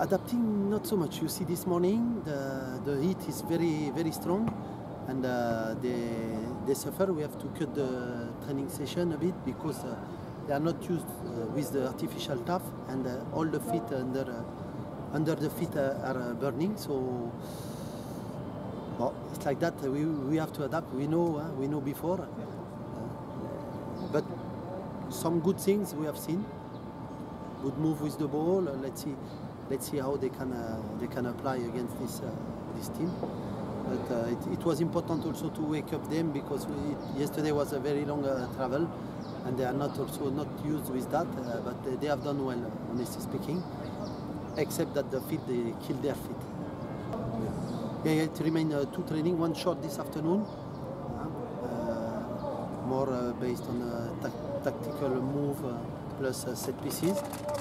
adapting not so much. You see, this morning the, the heat is very very strong, and uh, they they suffer. We have to cut the training session a bit because uh, they are not used uh, with the artificial turf, and uh, all the feet under uh, under the feet uh, are burning. So. Well, it's like that. We, we have to adapt. We know we know before, but some good things we have seen. Good move with the ball. Let's see, let's see how they can uh, they can apply against this uh, this team. But uh, it, it, was important also to wake up them because we, yesterday was a very long travel, and they are not also not used with that. But they, they have done well, honestly speaking, except that the feet they killed their feet. Yeah, yeah, it remains uh, two training, one short this afternoon, uh, more uh, based on ta tactical move plus set pieces,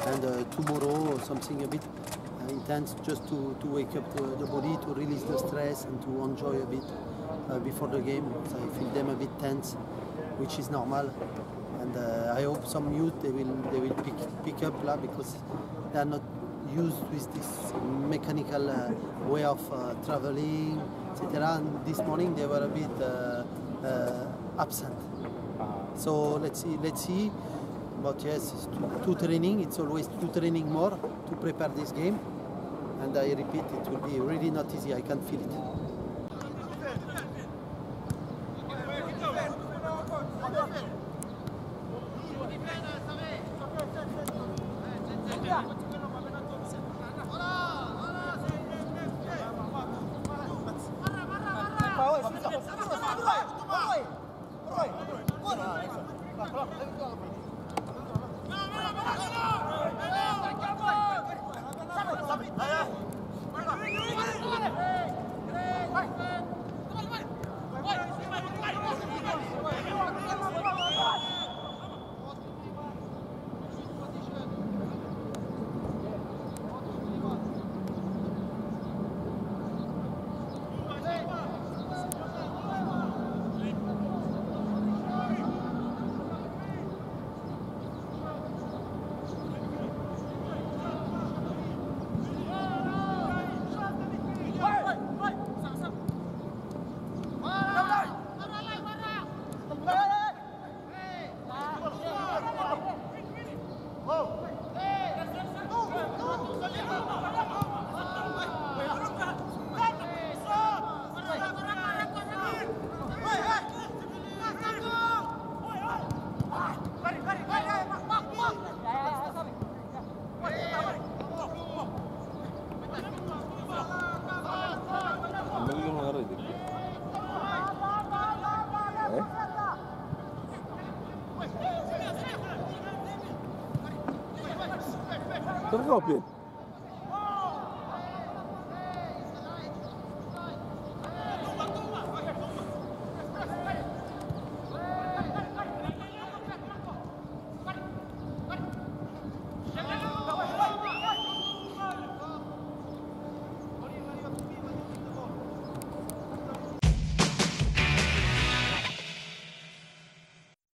and tomorrow something a bit intense just to, to wake up the, the, body, to release the stress and to enjoy a bit before the game. So I feel them a bit tense, which is normal and uh, I hope some youth they will they will pick pick up là because they are not used with this mechanical uh, way of uh, traveling, etc. And this morning they were a bit uh, uh absent. So let's see, let's see. But yes, two, two, training. It's always two training more to prepare this game. And I repeat, it will be really not easy. I can feel it. Então, é Pedro.